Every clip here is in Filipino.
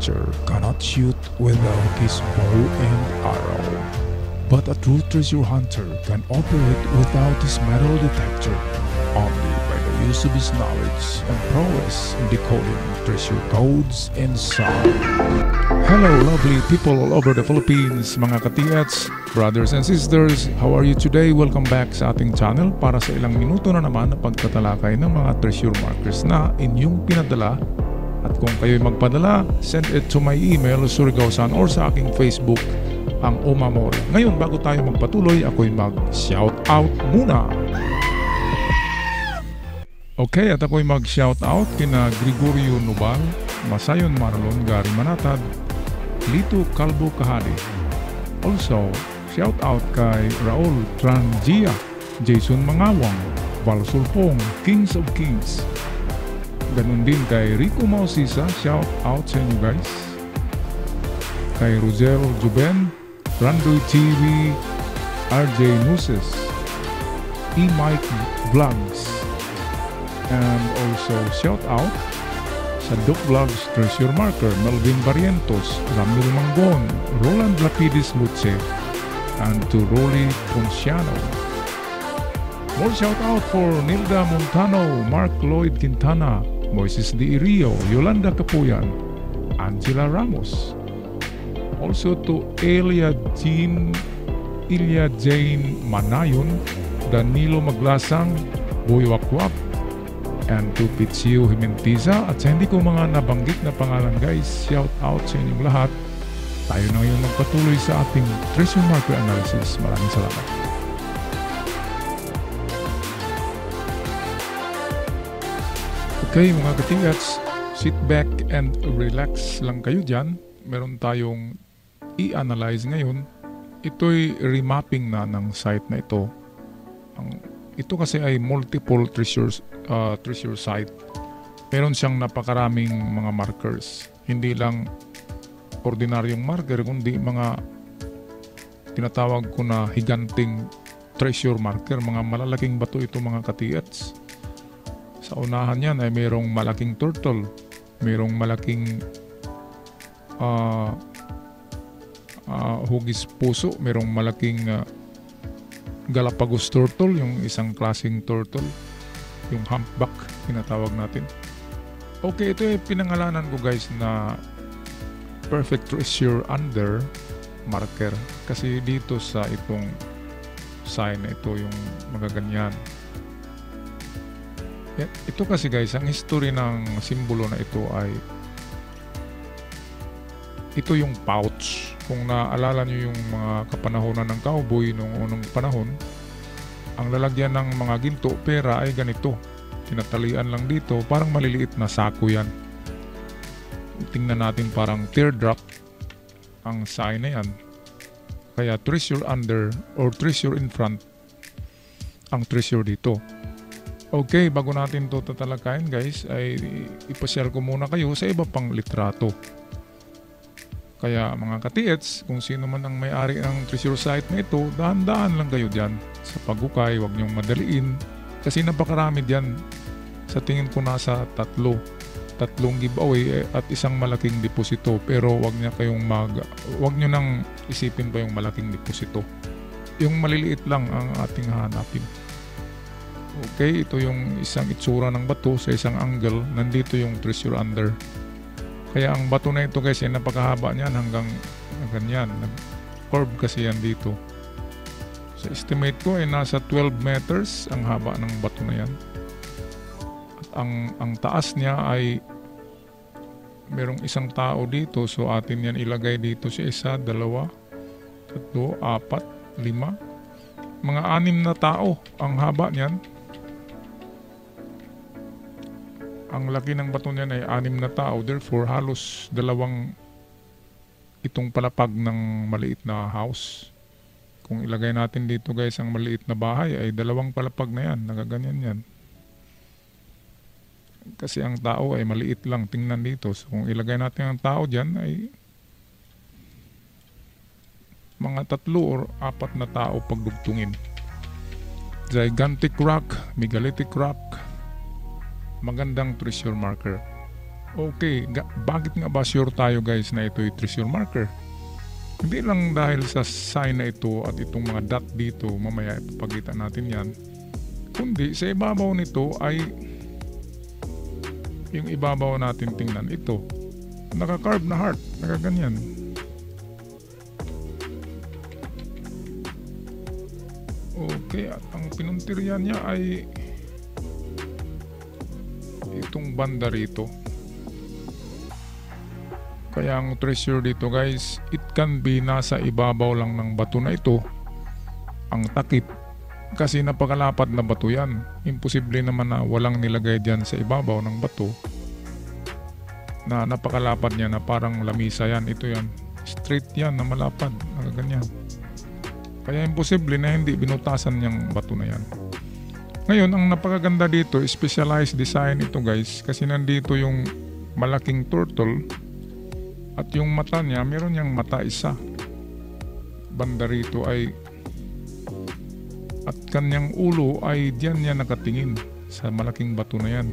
archer cannot shoot without his bow and arrow. But a true treasure hunter can operate without his metal detector only by the use of his knowledge and prowess in decoding treasure codes and sound. Hello lovely people all over the Philippines, mga katiyats, brothers and sisters, how are you today? Welcome back sa ating channel para sa ilang minuto na naman na pagtatalakay ng mga treasure markers na inyong pinadala at kung kayo'y magpadala, send it to my email, surigawsan, or sa aking Facebook, ang Omamor. Ngayon, bago tayo magpatuloy, ako'y mag-shout out muna. Okay, at ako'y mag-shout out kina Gregorio Nubal, Masayon Marlon, Gary Manatad, Lito Calvo Kahali. Also, shout out kay Raul Trangia, Jason Mangawang, Val Sulpong, Kings of Kings. Ganun din kay Rico Mausisa, shout out sa inyo guys. Kay Rosel Juben, Randoy TV, RJ Nuses, E-Mike Vlogs, and also shout out sa Doc Vlogs Treasure Marker, Melvin Barrientos, Ramil Mangon, Roland Lapidis Lutse, and to Rolly Ponciano. More shout out for Nilda Montano, Mark Lloyd Quintana, Moises De Irio, Yolanda Capuyan, Angela Ramos. Also to Elia Jean, Ilya Jane Manayon, Danilo Maglasang, Boy Wakwak, and to Pichio Himentiza at sa hindi ko mga nabanggit na pangalan guys, shout out sa inyong lahat. Tayo na ngayon magpatuloy sa ating treasure marker analysis. Maraming salamat. Okay mga katingats, sit back and relax lang kayo dyan. Meron tayong i-analyze ngayon. Ito'y remapping na ng site na ito. Ang, ito kasi ay multiple treasures, uh, treasure site. Meron siyang napakaraming mga markers. Hindi lang ordinaryong marker, kundi mga tinatawag ko na higanting treasure marker. Mga malalaking bato ito mga katiyats. Sa unahan yan ay mayroong malaking turtle, mayroong malaking uh, uh, hugis puso, mayroong malaking uh, Galapagos turtle, yung isang klaseng turtle, yung humpback, tinatawag natin. Okay, ito ay pinangalanan ko guys na perfect treasure under marker. Kasi dito sa itong sign na ito yung magaganyan ito kasi guys, ang history ng simbolo na ito ay ito yung pouch. Kung naalala nyo yung mga kapanahonan ng cowboy noong unang panahon, ang lalagyan ng mga ginto, pera ay ganito. Tinatalian lang dito, parang maliliit na sako yan. Tingnan natin parang teardrop ang sign na yan. Kaya treasure under or treasure in front ang treasure dito. Okay, bago natin to tatalakayin guys, ay ipasyal ko muna kayo sa iba pang litrato. Kaya mga katiets, kung sino man ang may-ari ng treasure site na ito, dahan-dahan lang kayo dyan. Sa pagukay, huwag niyong madaliin. Kasi napakarami dyan. Sa tingin ko nasa tatlo. Tatlong giveaway eh, at isang malaking deposito. Pero huwag niya kayong mag... Huwag niyo nang isipin pa yung malaking deposito. Yung maliliit lang ang ating hanapin. Okay, ito yung isang itsura ng bato sa isang angle. Nandito yung treasure under. Kaya ang bato na ito guys, ay napakahaba niyan hanggang ganyan. Nag-curve kasi yan dito. Sa estimate ko ay nasa 12 meters ang haba ng bato na yan. At ang, ang taas niya ay merong isang tao dito. So atin yan ilagay dito sa isa, dalawa, tatlo, apat, lima. Mga anim na tao ang haba niyan. Ang laki ng bato niyan ay anim na tao. Therefore, halos dalawang itong palapag ng maliit na house. Kung ilagay natin dito guys ang maliit na bahay ay dalawang palapag na yan. Nagaganyan yan. Kasi ang tao ay maliit lang. Tingnan dito. So kung ilagay natin ang tao dyan ay mga tatlo or apat na tao pagdugtungin. Gigantic rock, megalithic rock, magandang treasure marker. Okay, ga- bakit nga ba sure tayo guys na ito ay treasure marker? Hindi lang dahil sa sign na ito at itong mga dot dito, mamaya ipapakita natin yan. Kundi sa ibabaw nito ay yung ibabaw natin tingnan ito. Naka-carve na heart, nakaganyan. Okay, at ang pinuntiryan niya ay itong banda rito. Kaya ang treasure dito guys, it can be nasa ibabaw lang ng bato na ito. Ang takip. Kasi napakalapad na bato yan. Imposible naman na walang nilagay dyan sa ibabaw ng bato. Na napakalapad niya na parang lamisa yan. Ito yan. Straight yan na malapad. Nakaganyan. Kaya imposible na hindi binutasan yung bato na yan. Ngayon, ang napakaganda dito, specialized design ito guys. Kasi nandito yung malaking turtle at yung mata niya, meron niyang mata isa. Banda rito ay at kanyang ulo ay diyan niya nakatingin sa malaking bato na yan.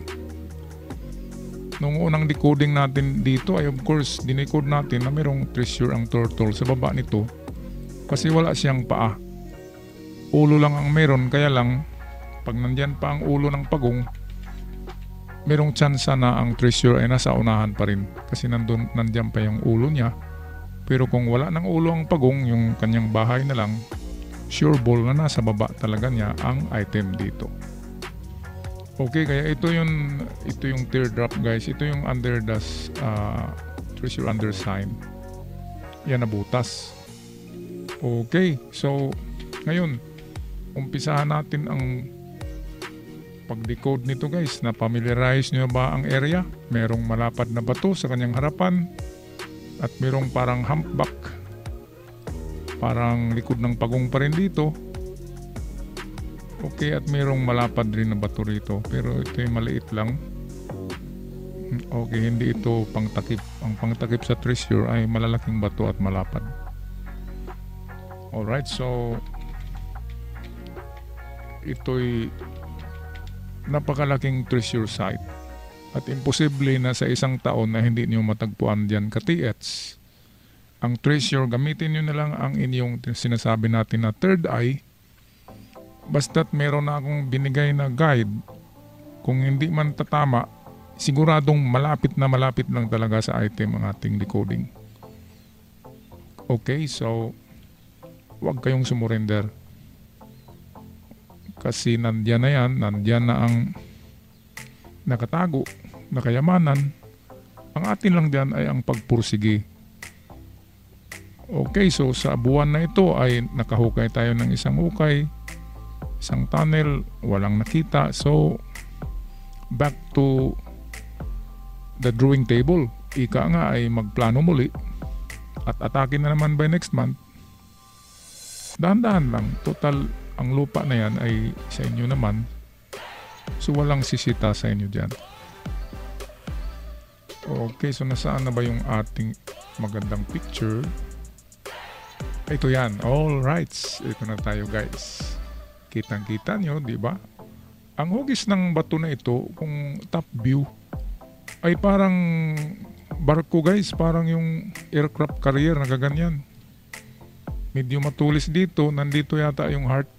Nung unang decoding natin dito ay of course dinicode natin na merong treasure ang turtle sa baba nito kasi wala siyang paa. Ulo lang ang meron kaya lang pag nandyan pa ang ulo ng pagong merong tsansa na ang treasure ay nasa unahan pa rin kasi nandun, nandyan pa yung ulo niya. Pero kung wala ng ulo ang pagong, yung kanyang bahay na lang, sure ball na nasa baba talaga niya ang item dito. Okay, kaya ito yung ito yung teardrop guys. Ito yung under the uh, treasure under sign. Yan na butas. Okay, so ngayon umpisahan natin ang pag-decode nito guys, na familiarize nyo ba ang area? Merong malapad na bato sa kanyang harapan at merong parang humpback. Parang likod ng pagong pa rin dito. Okay, at merong malapad rin na bato rito. Pero ito yung maliit lang. Okay, hindi ito pangtakip. Ang pangtakip sa treasure ay malalaking bato at malapad. Alright, so ito'y napakalaking treasure site at imposible na sa isang taon na hindi niyo matagpuan diyan ka-TH. Ang treasure, gamitin niyo na lang ang inyong sinasabi natin na third eye basta't meron na akong binigay na guide kung hindi man tatama siguradong malapit na malapit lang talaga sa item ang ating decoding. Okay, so huwag kayong sumurrender kasi nandyan na yan, nandyan na ang nakatago na kayamanan. Ang atin lang dyan ay ang pagpursige. Okay, so sa buwan na ito ay nakahukay tayo ng isang hukay, isang tunnel, walang nakita. So, back to the drawing table. Ika nga ay magplano muli at atake na naman by next month. Dahan-dahan lang. Total ang lupa na yan ay sa inyo naman. So walang sisita sa inyo dyan. Okay, so nasaan na ba yung ating magandang picture? Ito yan. All right. Ito na tayo guys. Kitang-kita nyo, di ba? Ang hugis ng bato na ito, kung top view, ay parang barko guys. Parang yung aircraft carrier na gaganyan medyo matulis dito. Nandito yata yung heart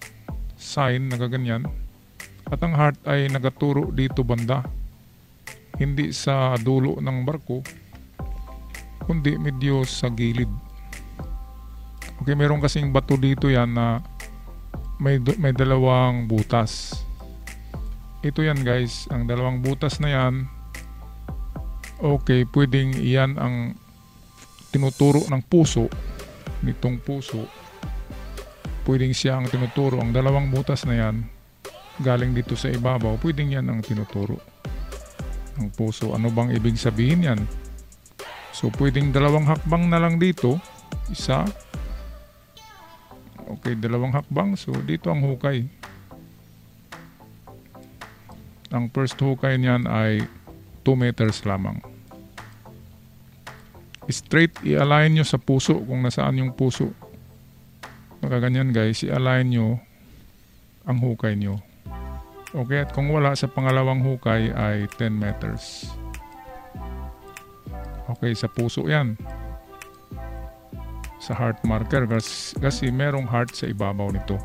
sign na gaganyan. At ang heart ay nagaturo dito banda. Hindi sa dulo ng barko, kundi medyo sa gilid. Okay, meron kasing bato dito yan na may, may dalawang butas. Ito yan guys, ang dalawang butas na yan, okay, pwedeng iyan ang tinuturo ng puso nitong puso, pwedeng siya ang tinuturo. Ang dalawang butas na yan, galing dito sa ibabaw, pwedeng yan ang tinuturo. Ang puso, ano bang ibig sabihin yan? So, pwedeng dalawang hakbang na lang dito. Isa. Okay, dalawang hakbang. So, dito ang hukay. Ang first hukay niyan ay 2 meters lamang straight i-align nyo sa puso kung nasaan yung puso. Makaganyan guys, i-align nyo ang hukay nyo. Okay, at kung wala sa pangalawang hukay ay 10 meters. Okay, sa puso yan. Sa heart marker kasi, kasi merong heart sa ibabaw nito.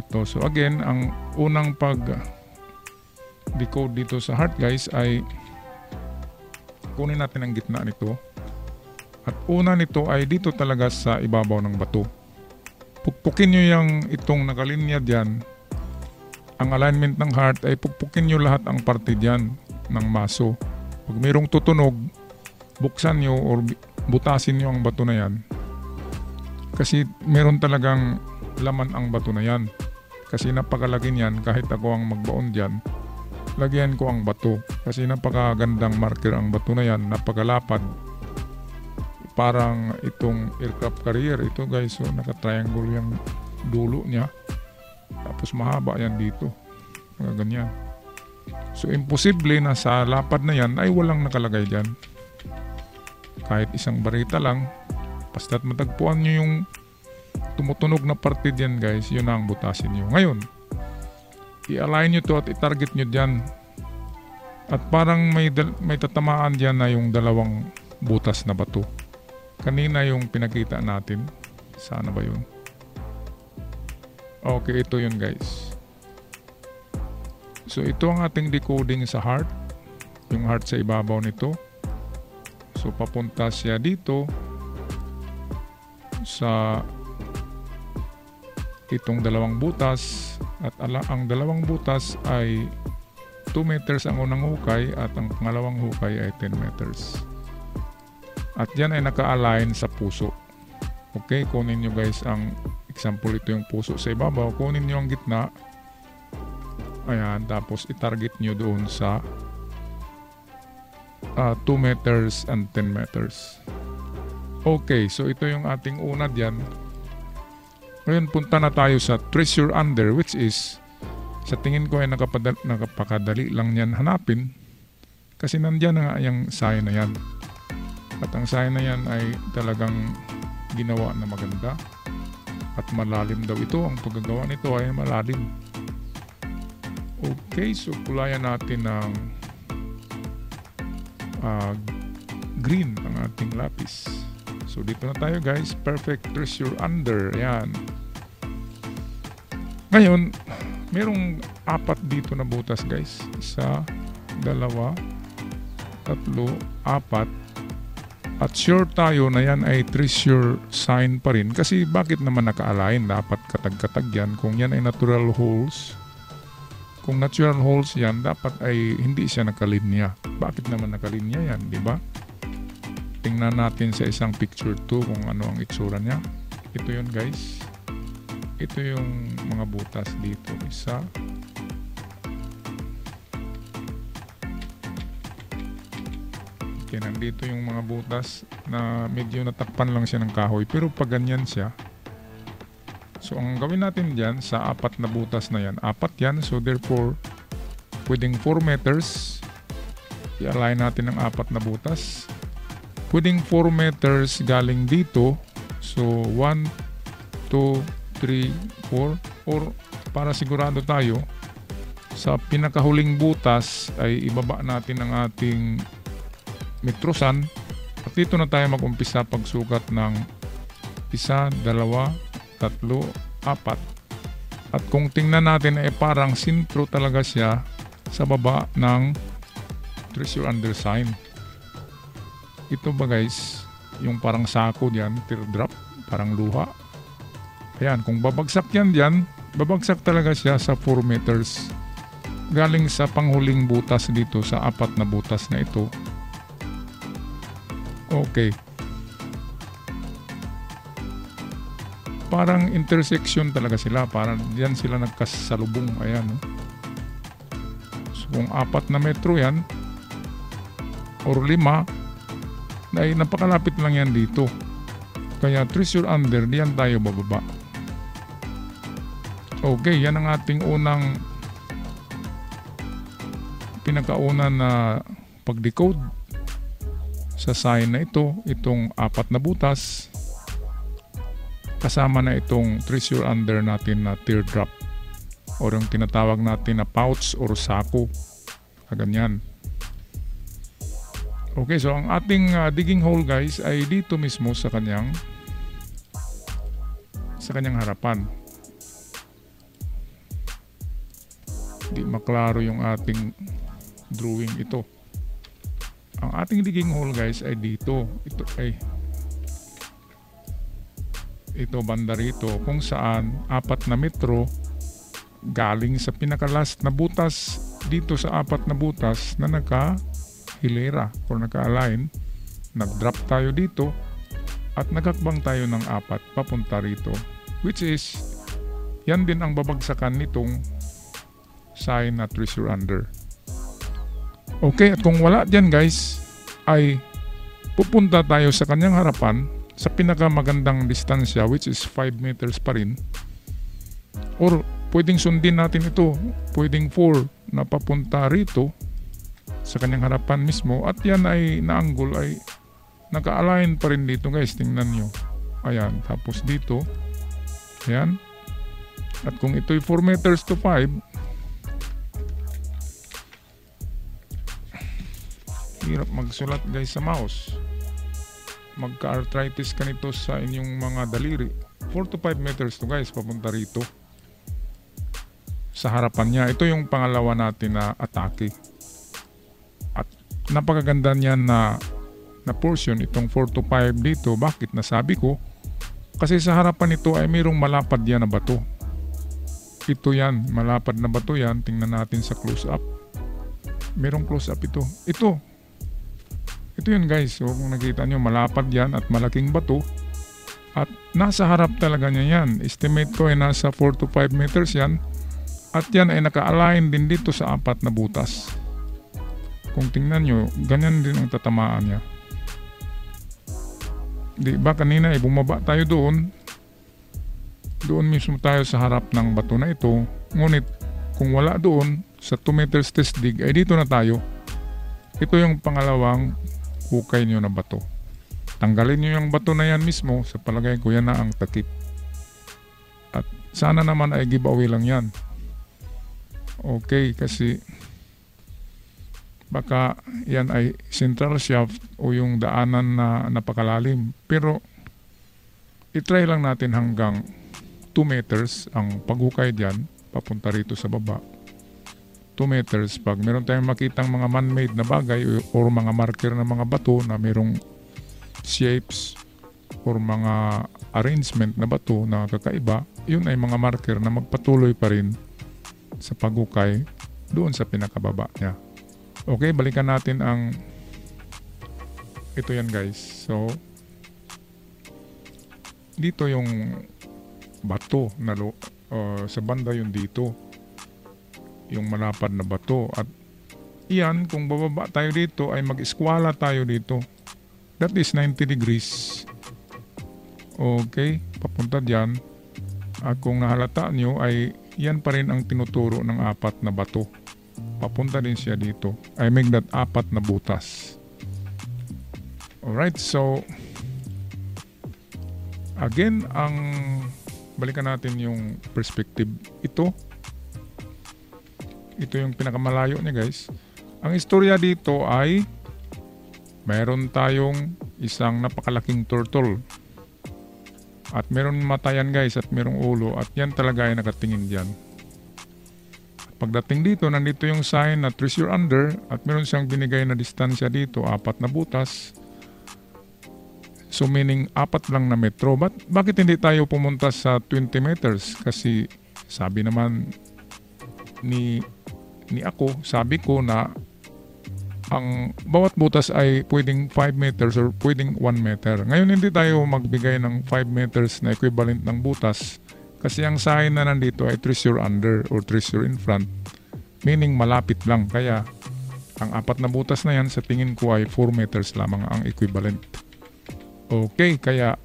Ito. So again, ang unang pag decode dito sa heart guys ay kunin natin ang gitna nito. At una nito ay dito talaga sa ibabaw ng bato. Pukpukin nyo yung itong nakalinya dyan. Ang alignment ng heart ay pukpukin nyo lahat ang parte dyan ng maso. Pag mayroong tutunog, buksan nyo or butasin nyo ang bato na yan. Kasi meron talagang laman ang bato na yan. Kasi napakalaki niyan kahit ako ang magbaon dyan. Lagyan ko ang bato. Kasi napakagandang marker ang bato na yan. Napakalapad. Parang itong aircraft carrier. Ito guys, so naka-triangle yung dulo niya. Tapos mahaba yan dito. Mga ganyan. So imposible na sa lapad na yan ay walang nakalagay dyan. Kahit isang barita lang, basta't matagpuan nyo yung tumutunog na parte dyan guys, yun ang butasin nyo. Ngayon, i-align nyo to at i-target nyo dyan. At parang may, may tatamaan dyan na yung dalawang butas na bato. Kanina yung pinakita natin. Sana ba yun? Okay, ito yun guys. So ito ang ating decoding sa heart. Yung heart sa ibabaw nito. So papunta siya dito sa itong dalawang butas at ala, ang dalawang butas ay 2 meters ang unang hukay at ang pangalawang hukay ay 10 meters. At yan ay naka-align sa puso. Okay, kunin nyo guys ang example ito yung puso sa ibabaw. Kunin nyo ang gitna. Ayan, tapos i-target nyo doon sa uh, 2 meters and 10 meters. Okay, so ito yung ating una diyan. Ngayon punta na tayo sa treasure under which is sa tingin ko ay nakapadal, nakapakadali lang yan hanapin kasi nandiyan na nga yung sign na yan. At ang sign na yan ay talagang ginawa na maganda at malalim daw ito. Ang paggagawa nito ay malalim. Okay, so kulayan natin ng uh, green ang ating lapis. So dito na tayo guys, perfect treasure under. Yan. Ngayon, merong apat dito na butas guys. Isa, dalawa, tatlo, apat. At sure tayo na yan ay treasure sign pa rin. Kasi bakit naman naka-align? Dapat katag-katag yan. Kung yan ay natural holes, kung natural holes yan, dapat ay hindi siya nakalinya. Bakit naman nakalinya yan, di ba? tingnan natin sa isang picture 2 kung ano ang itsura niya ito yun guys ito yung mga butas dito isa okay nandito yung mga butas na medyo natakpan lang siya ng kahoy pero pag ganyan siya so ang gawin natin dyan sa apat na butas na yan apat yan so therefore pwedeng 4 meters i-align natin ang apat na butas pwedeng 4 meters galing dito. So, 1, 2, 3, 4. Or para sigurado tayo, sa pinakahuling butas ay ibaba natin ang ating metrosan at dito na tayo mag-umpisa pagsukat ng isa, dalawa, tatlo, apat. At kung tingnan natin ay parang sintro talaga siya sa baba ng treasure undersign. Ito ba guys, yung parang sako diyan, teardrop, parang luha. Ayan, kung babagsak yan diyan, babagsak talaga siya sa 4 meters. Galing sa panghuling butas dito sa apat na butas na ito. Okay. Parang intersection talaga sila. Parang diyan sila nagkasalubong. Ayan. No? So, kung apat na metro yan, or lima, ay napakalapit lang yan dito. Kaya treasure under, diyan tayo bababa. Okay, yan ang ating unang pinakauna na pag-decode sa sign na ito, itong apat na butas kasama na itong treasure under natin na teardrop or yung tinatawag natin na pouch or sako. Ganyan. Okay, so ang ating uh, digging hole guys ay dito mismo sa kanyang sa kanyang harapan. Di maklaro yung ating drawing ito. Ang ating digging hole guys ay dito. Ito ay ito banda rito kung saan apat na metro galing sa pinakalas na butas dito sa apat na butas na naka hilera or naka-align nag-drop tayo dito at nagakbang tayo ng apat papunta rito which is yan din ang babagsakan nitong sign na treasure under okay at kung wala dyan guys ay pupunta tayo sa kanyang harapan sa pinakamagandang distansya which is 5 meters pa rin. Or pwedeng sundin natin ito pwedeng 4 na papunta rito sa kanyang harapan mismo. At yan ay naanggol ay naka-align pa rin dito guys. Tingnan nyo. Ayan tapos dito. Ayan. At kung ito'y 4 meters to 5 hirap magsulat guys sa mouse. Magka-arthritis ka nito sa inyong mga daliri. 4 to 5 meters to guys papunta rito. Sa harapan niya. Ito yung pangalawa natin na atake. At napakaganda niya na na portion itong 4 to 5 dito. Bakit? Nasabi ko. Kasi sa harapan nito ay mayroong malapad yan na bato. Ito yan. Malapad na bato yan. Tingnan natin sa close up mayroong close up ito. Ito ito yun guys, so kung nakita nyo malapad yan at malaking bato at nasa harap talaga niya yan. Estimate ko ay nasa 4 to 5 meters yan at yan ay naka-align din dito sa apat na butas. Kung tingnan nyo, ganyan din ang tatamaan niya. Di ba kanina ay bumaba tayo doon. Doon mismo tayo sa harap ng bato na ito. Ngunit kung wala doon sa 2 meters test dig ay dito na tayo. Ito yung pangalawang hukay nyo na bato. Tanggalin nyo yung bato na yan mismo, sa palagay ko yan na ang takip. At sana naman ay giveaway lang yan. Okay, kasi baka yan ay central shaft o yung daanan na napakalalim. Pero itry lang natin hanggang 2 meters ang paghukay dyan papunta rito sa baba 2 meters pag meron tayong makitang mga man-made na bagay or mga marker na mga bato na merong shapes or mga arrangement na bato na kakaiba, yun ay mga marker na magpatuloy pa rin sa paghukay doon sa pinakababa niya. Okay, balikan natin ang ito yan guys. So, dito yung bato na lo, uh, sa banda yung dito yung malapad na bato. At iyan kung bababa tayo dito ay mag-eskwala tayo dito. That is 90 degrees. Okay papunta dyan. At kung nahalata nyo ay yan pa rin ang tinuturo ng apat na bato. Papunta din siya dito. I make that apat na butas. Alright so again ang balikan natin yung perspective. Ito ito yung pinakamalayo niya guys. Ang istorya dito ay meron tayong isang napakalaking turtle. At meron matayan guys at merong ulo at yan talaga ay nakatingin dyan. Pagdating dito, nandito yung sign na treasure under at meron siyang binigay na distansya dito, apat na butas. So meaning apat lang na metro. But bakit hindi tayo pumunta sa 20 meters? Kasi sabi naman ni ni ako, sabi ko na ang bawat butas ay pwedeng 5 meters or pwedeng 1 meter. Ngayon hindi tayo magbigay ng 5 meters na equivalent ng butas kasi ang sign na nandito ay treasure under or treasure in front meaning malapit lang kaya ang apat na butas na yan sa tingin ko ay 4 meters lamang ang equivalent. Okay, kaya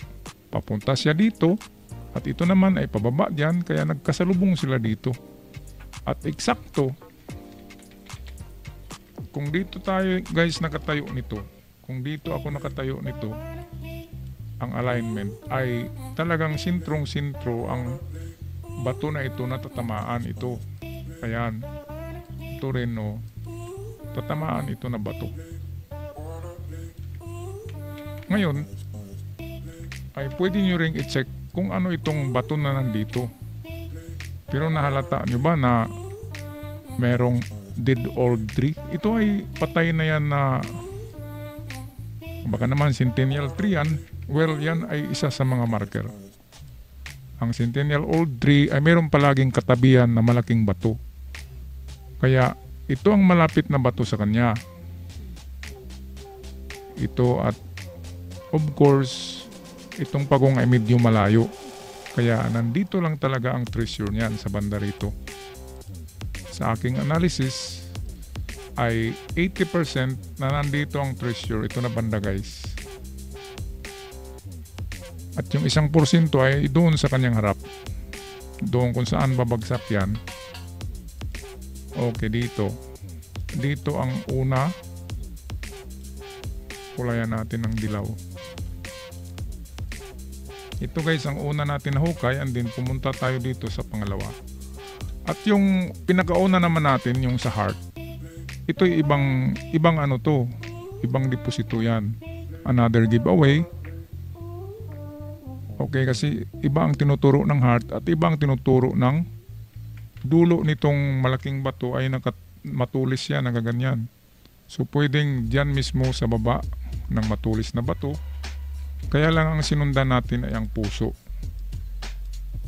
papunta siya dito at ito naman ay pababa dyan kaya nagkasalubong sila dito. At eksakto kung dito tayo guys nakatayo nito, kung dito ako nakatayo nito, ang alignment ay talagang sintrong-sintro ang bato na ito na tatamaan ito. Ayan. Ito rin no. Tatamaan ito na bato. Ngayon, ay pwede nyo ring i-check kung ano itong bato na nandito. Pero nahalata nyo ba na merong dead old tree? Ito ay patay na yan na baka naman centennial tree yan. Well, yan ay isa sa mga marker. Ang centennial old tree ay meron palaging katabihan na malaking bato. Kaya ito ang malapit na bato sa kanya. Ito at of course, itong pagong ay medyo malayo. Kaya nandito lang talaga ang treasure niyan sa banda rito. Sa aking analysis ay 80% na nandito ang treasure. Ito na banda guys. At yung isang porsyento ay doon sa kanyang harap. Doon kung saan babagsak yan. Okay, dito. Dito ang una. Kulayan natin ng dilaw. Ito guys, ang una natin na hukay and then pumunta tayo dito sa pangalawa. At yung pinakauna naman natin, yung sa heart, ito ibang, ibang ano to, ibang deposito yan. Another giveaway. Okay, kasi iba ang tinuturo ng heart at iba ang tinuturo ng dulo nitong malaking bato ay nakat matulis yan, nagaganyan. So pwedeng dyan mismo sa baba ng matulis na bato kaya lang ang sinundan natin ay ang puso.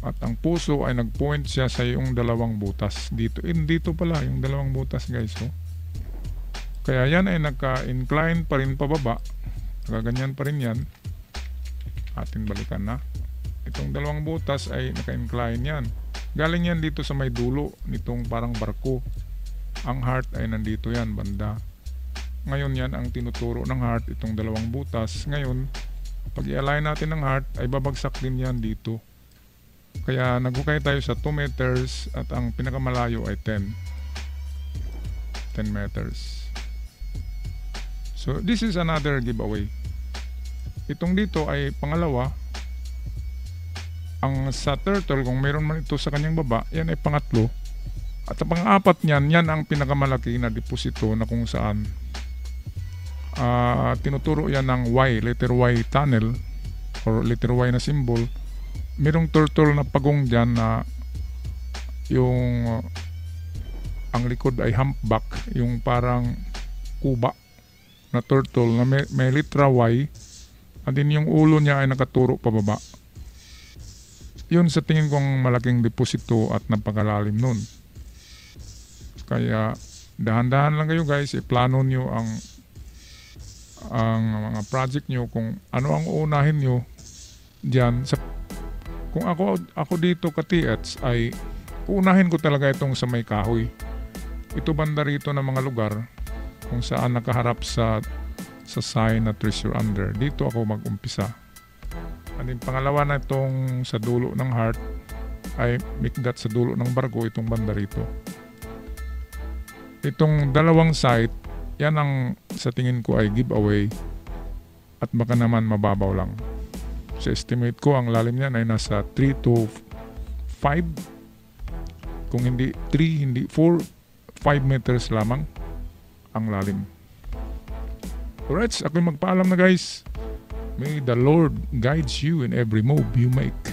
At ang puso ay nag-point siya sa yung dalawang butas. Dito, in dito pala yung dalawang butas guys. Oh. Kaya yan ay nagka-incline pa rin pababa. Nagaganyan pa rin yan. Atin balikan na. Itong dalawang butas ay naka-incline yan. Galing yan dito sa may dulo nitong parang barko. Ang heart ay nandito yan, banda. Ngayon yan ang tinuturo ng heart, itong dalawang butas. Ngayon, pag i-align natin ng heart, ay babagsak din yan dito. Kaya naghukay tayo sa 2 meters at ang pinakamalayo ay 10. 10 meters. So, this is another giveaway. Itong dito ay pangalawa. Ang sa turtle, kung meron man ito sa kanyang baba, yan ay pangatlo. At ang pang-apat niyan, yan ang pinakamalaki na deposito na kung saan uh, tinuturo yan ng Y, letter Y tunnel or letter Y na symbol merong turtle na pagong dyan na yung uh, ang likod ay humpback yung parang kuba na turtle na may, may litra Y at din yung ulo niya ay nakaturo pababa. Yun sa tingin kong malaking deposito at napakalalim nun. Kaya dahan-dahan lang kayo guys iplano nyo ang ang mga project nyo kung ano ang unahin nyo dyan sa kung ako ako dito ka TH ay unahin ko talaga itong sa may kahoy. Ito banda rito ng mga lugar kung saan nakaharap sa sa sign na treasure under dito ako mag-umpisa at yung pangalawa na itong sa dulo ng heart ay mikdat sa dulo ng barko itong banda rito itong dalawang site yan ang sa tingin ko ay giveaway at baka naman mababaw lang. Sa estimate ko, ang lalim niyan ay nasa 3 to 5. Kung hindi 3, hindi 4, 5 meters lamang ang lalim. Alright, ako magpaalam na guys. May the Lord guides you in every move you make.